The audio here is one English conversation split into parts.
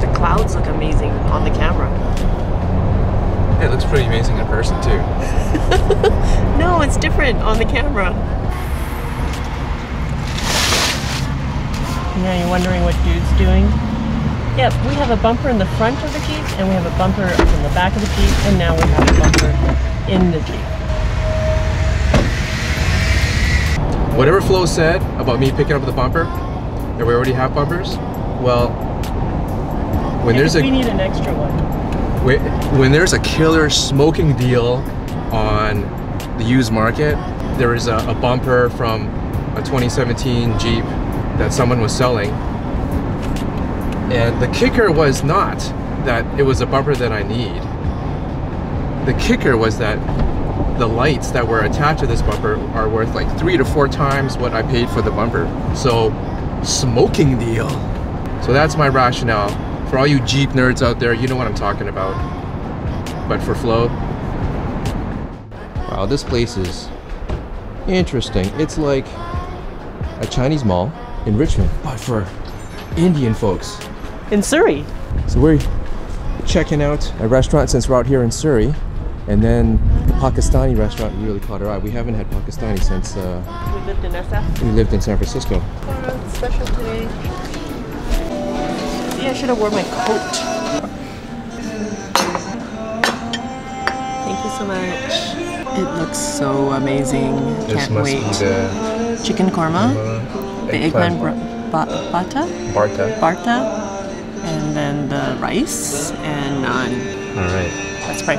The clouds look amazing on the camera. It looks pretty amazing in person too. No, it's different on the camera. Now you're wondering what dude's doing? Yep, we have a bumper in the front of the Jeep and we have a bumper in the back of the Jeep and now we have a bumper in the Jeep. Whatever Flo said about me picking up the bumper, that we already have bumpers, well, when there's a we need an extra one. when, when there's a killer smoking deal on the used market, there is a, a bumper from a 2017 Jeep that someone was selling. And the kicker was not that it was a bumper that I need. The kicker was that the lights that were attached to this bumper are worth like three to four times what I paid for the bumper. So, smoking deal. So that's my rationale. For all you Jeep nerds out there, you know what I'm talking about but for Flo. Wow, this place is interesting. It's like a Chinese mall in Richmond, but for Indian folks. In Surrey. So we're checking out a restaurant since we're out here in Surrey, and then the Pakistani restaurant really caught our eye. We haven't had Pakistani since uh, We lived in SF. we lived in San Francisco. special today. See, I should have worn my coat. Thank you so much. It looks so amazing. Can't wait. the Chicken korma, the eggplant br- ba- bata, Barta. barta, and then the rice and naan. All right. Let's pray.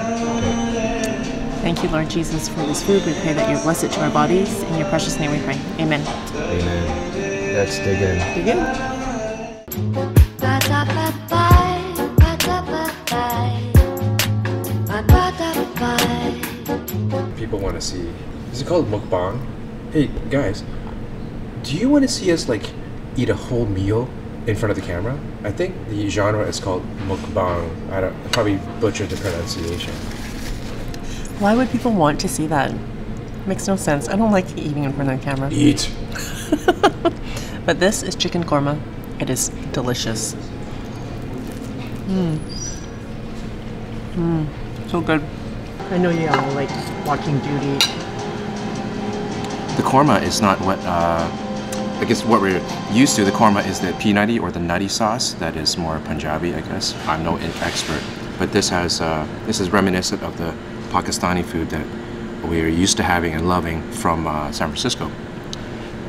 Thank you, Lord Jesus, for this food. We pray that you bless it to our bodies. In your precious name we pray. Amen. Amen. Let's dig in. Begin. people want to see. Is it called mukbang? Hey guys, do you want to see us like eat a whole meal in front of the camera? I think the genre is called mukbang. I don't I probably butchered the pronunciation. Why would people want to see that? Makes no sense. I don't like eating in front of the camera. Eat. But this is chicken korma. It is delicious. Mmm. Mmm. So good. I know you all like watching Judy. The korma is not what uh, I guess what we're used to. The korma is the peanutty or the nutty sauce that is more Punjabi, I guess. I'm no expert, but this has uh, this is reminiscent of the Pakistani food that we're used to having and loving from uh, San Francisco.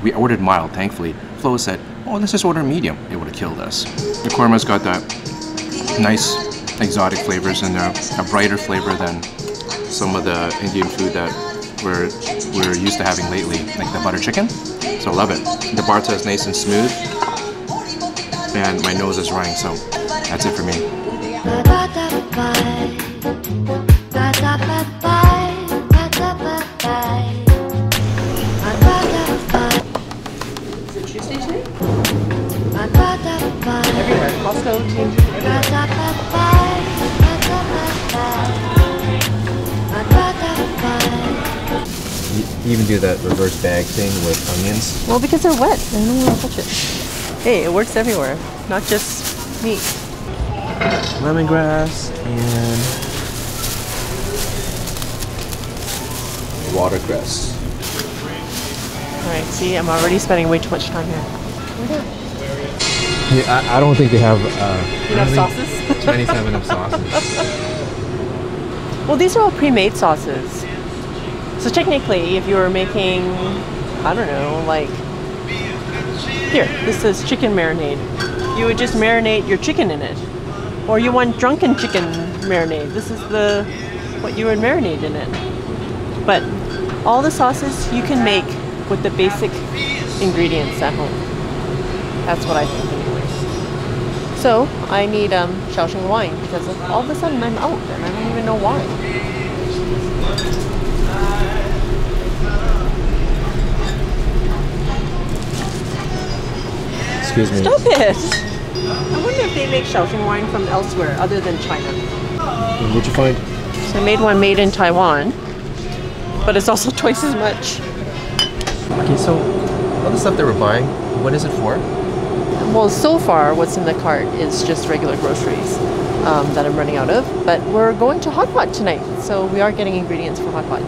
We ordered mild, thankfully. Flo said, "Oh, let's just order medium." It would have killed us. The korma's got that nice exotic flavors in there, a brighter flavor than some of the Indian food that we're we're used to having lately, like the butter chicken. So I love it. The barta is nice and smooth, and my nose is running. So that's it for me. Do that reverse bag thing with onions. Well, because they're wet. I don't want to touch it. Hey, it works everywhere, not just meat. Lemongrass and watercress. All right, see, I'm already spending way too much time here. Yeah, I, I don't think they have uh, Enough I don't think sauces? Chinese have enough sauces. Well, these are all pre-made sauces. So technically, if you were making, I don't know, like here, this says chicken marinade. You would just marinate your chicken in it, or you want drunken chicken marinade. This is the what you would marinate in it. But all the sauces you can make with the basic ingredients at home. That's what I think, anyways. So I need um, Shaoxing wine because all of a sudden I'm out and I don't even know why. Excuse me. Stop it! I wonder if they make Shaoxing wine from elsewhere other than China. What'd you find? So I made one made in Taiwan, but it's also twice as much. Okay, so All the stuff that we're buying, what is it for? Well, so far, what's in the cart is just regular groceries um, that I'm running out of. But we're going to Hot Pot tonight, so we are getting ingredients for Hot Pot.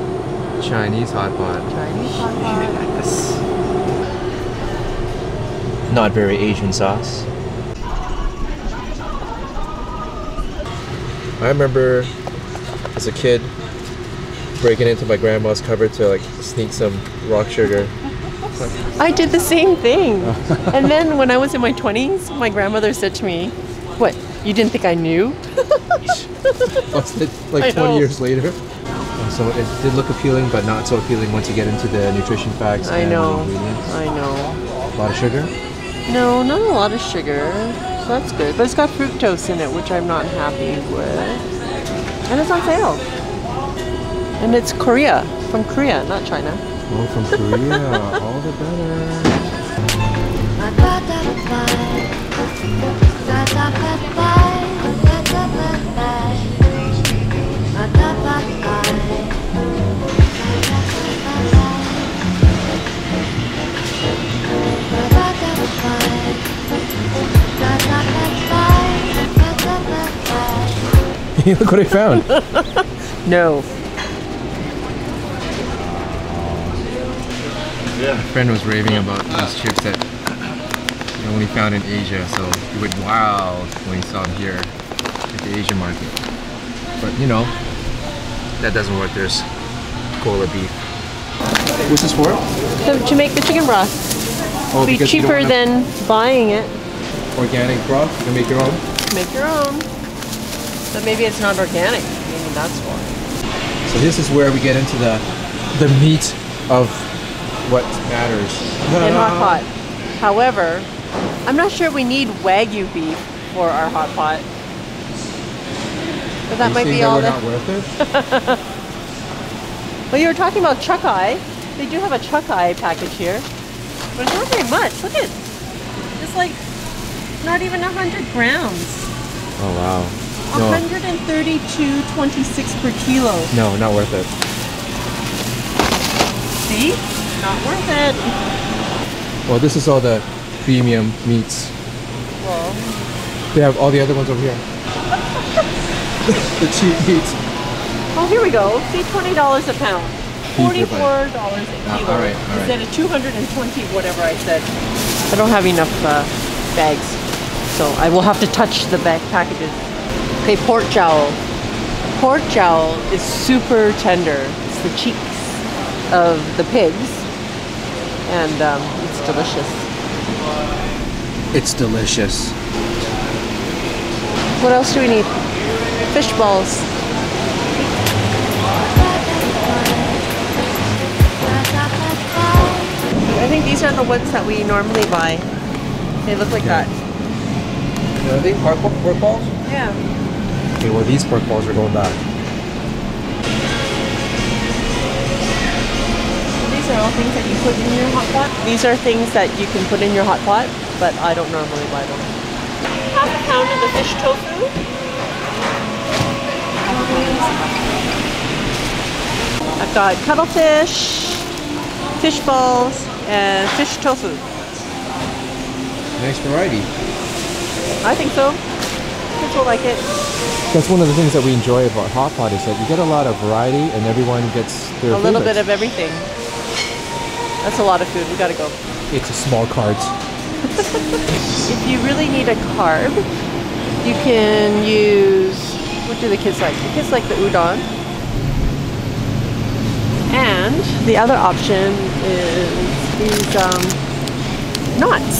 Chinese hot pot. Chinese Hot Pot. Not very Asian sauce. I remember as a kid breaking into my grandma's cupboard to like sneak some rock sugar. I did the same thing. and then when I was in my 20s, my grandmother said to me, What, you didn't think I knew? Was it I like 20 know. years later? So it did look appealing, but not so appealing once you get into the nutrition facts I and know. the ingredients. I know. A lot of sugar. No, not a lot of sugar. So that's good. But it's got fructose in it, which I'm not happy with. And it's on sale. And it's Korea, from Korea, not China. Oh, from Korea. All the better. Look what I found. No. My friend was raving about these chips that he only found in Asia, so he went wild when he saw them here at the Asian market. But you know, that doesn't work. There's cola beef. What's this for? So to make the chicken broth. Oh, be because you don't cheaper than buying it. organic broth. You can make your own. Make your own. But maybe it's not organic. Maybe that's why. So this is where we get into the the meat of what matters. In hot pot. However, I'm not sure we need Wagyu beef for our hot pot. But that might be that all we're the. not worth it. Well, you were talking about chuck eye. They do have a chuck eye package here. But it's not very much. Look at it. It's like not even 100 grams. Oh wow. No, 132.26 per kilo. no, not worth it. See? Not worth it. Well, this is all the premium meats. Well, They have all the other ones over here. the cheap meats. Well, here we go. See, $20 a pound. $44 a kilo. Ah, all right, all right. Instead of 220, whatever I said. I don't have enough uh, bags, so I will have to touch the bag packages. Okay, pork jowl. Pork jowl is super tender. It's the cheeks of the pigs, and um, it's delicious. It's delicious. What else do we need? Fish balls. I think these are the ones that we normally buy. They look like Yeah. that. Are they pork, pork balls? Yeah. Okay, well these pork balls are going back. These are all things that you put in your hot pot. These are things that you can put in your hot pot, but I don't normally buy them. Half a pound of the fish tofu. I've got cuttlefish, fish balls, and fish tofu. Nice variety. I think so. Kids will like it. That's one of the things that we enjoy about hot pot is that you get a lot of variety and everyone gets their A little bit of everything. That's a lot of food. We gotta go. It's a small cards. If you really need a carb, you can use what do the kids like? The kids like the udon. And the other option is these um, knots.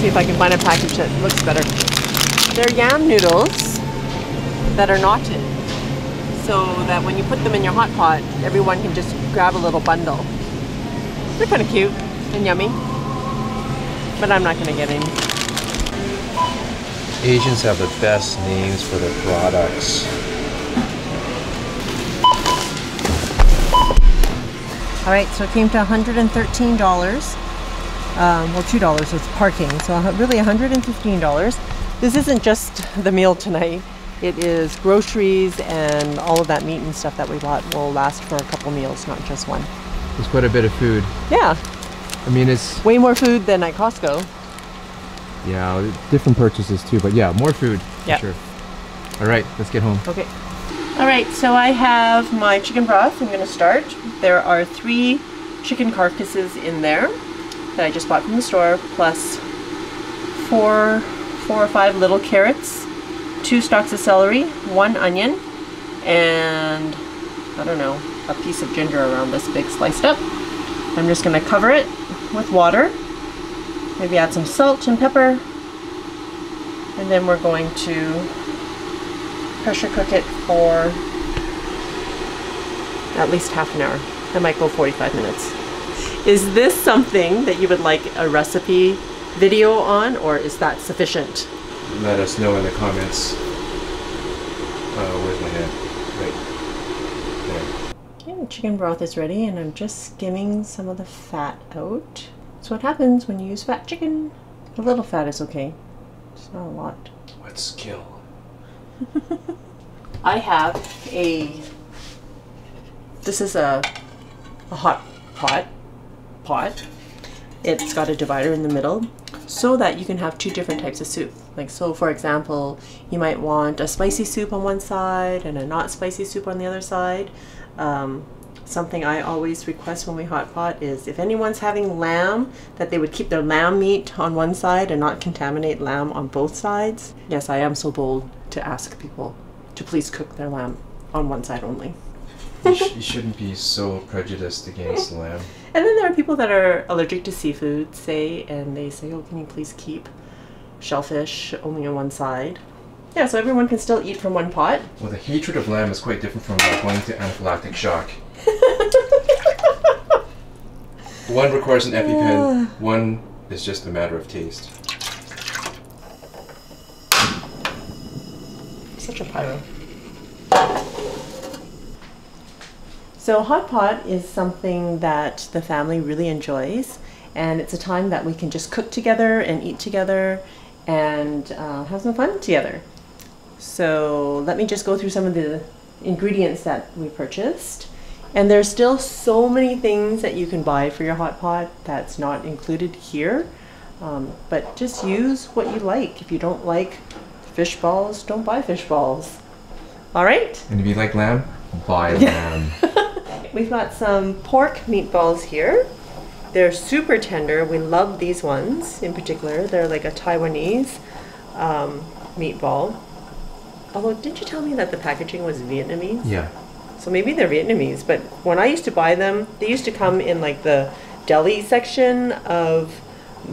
See if I can find a package that looks better. They're yam noodles that are knotted. So that when you put them in your hot pot, everyone can just grab a little bundle. They're kind of cute and yummy. But I'm not gonna get any. Asians have the best names for their products. All right, so it came to $113. Um, well, $2 was parking, so really $115. This isn't just the meal tonight. It is groceries and all of that meat and stuff that we bought will last for a couple meals, not just one. It's quite a bit of food. Yeah. I mean, it's Way more food than at Costco. yeah, different purchases too, but yeah, more food. for Sure. All right, let's get home. Okay. All right, so I have my chicken broth. I'm going to start. There are three chicken carcasses in there that I just bought from the store, plus four, four or five little carrots, two stalks of celery, one onion, and I don't know, a piece of ginger around this big sliced up. I'm just going to cover it with water. Maybe add some salt and pepper. And then we're going to pressure cook it for at least half an hour. I might go 45 minutes. Is this something that you would like a recipe video on, or is that sufficient? Let us know in the comments. Uh, where's my hand? Right there. Okay, the chicken broth is ready, and I'm just skimming some of the fat out. That's what happens when you use fat chicken. A little fat is okay. It's not a lot. What skill? I have a. This is a, a hot pot. Pot. It's got a divider in the middle so that you can have two different types of soup. Like, so for example, you might want a spicy soup on one side and a not spicy soup on the other side. Um, something I always request when we hot pot is if anyone's having lamb, that they would keep their lamb meat on one side and not contaminate lamb on both sides. Yes, I am so bold to ask people to please cook their lamb on one side only. You, sh- you shouldn't be so prejudiced against lamb. And then there are people that are allergic to seafood, say, and they say, oh, can you please keep shellfish only on one side? Yeah, so everyone can still eat from one pot. Well, the hatred of lamb is quite different from uh, going to anaphylactic shock. One requires an EpiPen, one is just a matter of taste. Such a pyro. So hot pot is something that the family really enjoys, and it's a time that we can just cook together and eat together and uh, have some fun together. So let me just go through some of the ingredients that we purchased. And there's still so many things that you can buy for your hot pot that's not included here. Um, but just use what you like. If you don't like fish balls, don't buy fish balls. All right? And if you like lamb, buy lamb. We've got some pork meatballs here. They're super tender. We love these ones in particular. They're like a Taiwanese um, meatball. Although, didn't you tell me that the packaging was Vietnamese? yeah. So maybe they're Vietnamese, but when I used to buy them, they used to come in like the deli section of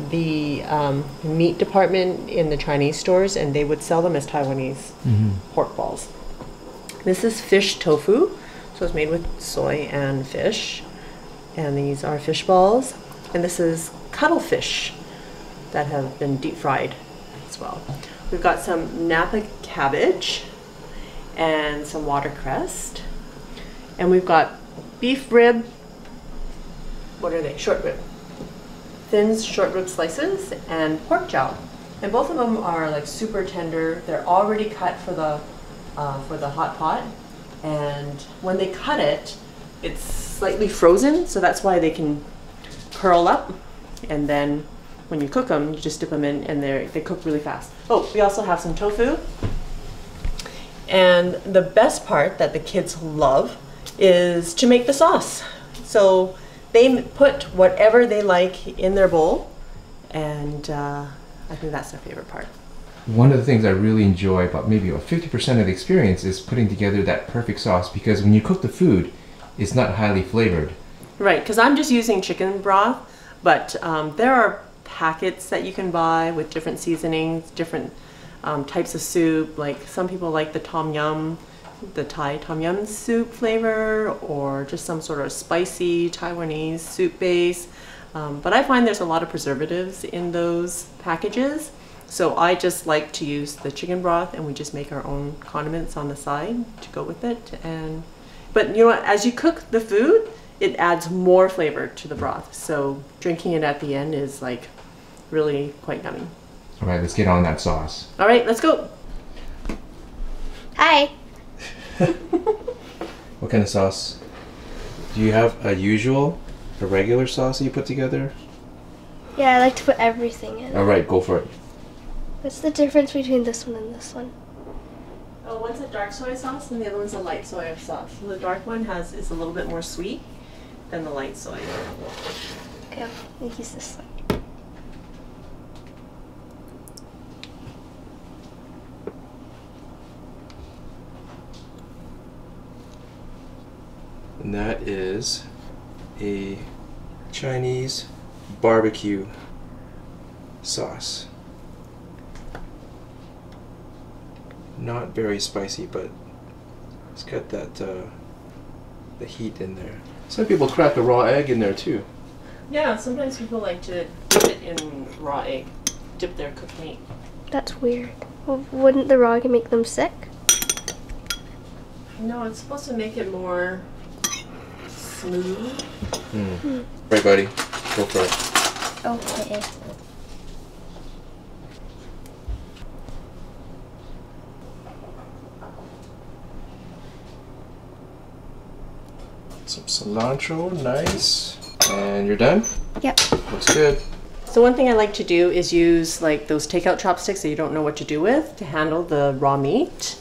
the um, meat department in the Chinese stores, and they would sell them as Taiwanese pork balls. This is fish tofu, so it's made with soy and fish, and these are fish balls, and this is cuttlefish that have been deep fried as well. We've got some Napa cabbage and some watercress. And we've got beef rib. What are they? Short rib. Thin short rib slices and pork jowl. And both of them are like super tender. They're already cut for the uh, for the hot pot. And when they cut it, it's slightly frozen, so that's why they can curl up. And then when you cook them, you just dip them in, and they they cook really fast. Oh, we also have some tofu. And the best part that the kids love is to make the sauce. So they put whatever they like in their bowl, and uh, I think that's their favorite part. One of the things I really enjoy about maybe about 50% of the experience is putting together that perfect sauce because when you cook the food, it's not highly flavored. Right, because I'm just using chicken broth, but um, there are packets that you can buy with different seasonings, different um, types of soup. Like some people like the tom yum, the Thai tom yum soup flavor, or just some sort of spicy Taiwanese soup base. Um, but I find there's a lot of preservatives in those packages. So I just like to use the chicken broth and we just make our own condiments on the side to go with it. And but you know what, as you cook the food, it adds more flavor to the broth. So drinking it at the end is like really quite yummy. All right, let's get on that sauce. All right, let's go. Hi. What kind of sauce? Do you have a usual, a regular sauce that you put together? Yeah, I like to put everything in. All right, go for it. What's the difference between this one and this one? Oh, one's a dark soy sauce and the other one's a light soy sauce. So the dark one has is a little bit more sweet than the light soy. Okay, I'll use this one. And that is a Chinese barbecue sauce. Not very spicy, but it's got that uh, the heat in there. Some people crack a raw egg in there too. Yeah, sometimes people like to dip it in raw egg, dip their cooked meat. That's weird. Well, wouldn't the raw egg make them sick? No, it's supposed to make it more smooth. Right, buddy. Go for it. Okay. Some cilantro, nice. And you're done? Yep. Looks good. So one thing I like to do is use like those takeout chopsticks that you don't know what to do with to handle the raw meat.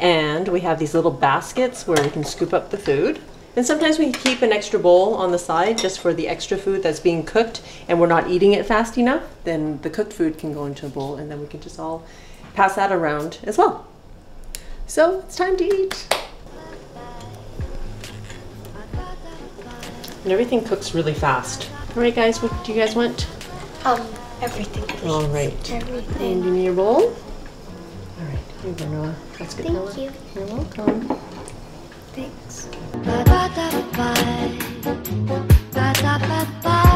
And we have these little baskets where we can scoop up the food. And sometimes we keep an extra bowl on the side just for the extra food that's being cooked and we're not eating it fast enough. Then the cooked food can go into a bowl and then we can just all pass that around as well. So it's time to eat. And everything cooks really fast. All right, guys, what do you guys want? Um, everything. please. All right. Everything. And you need your bowl? All right, here you go, Noah. That's good, Thank Noah. you. You're welcome. Thanks. Ba ba da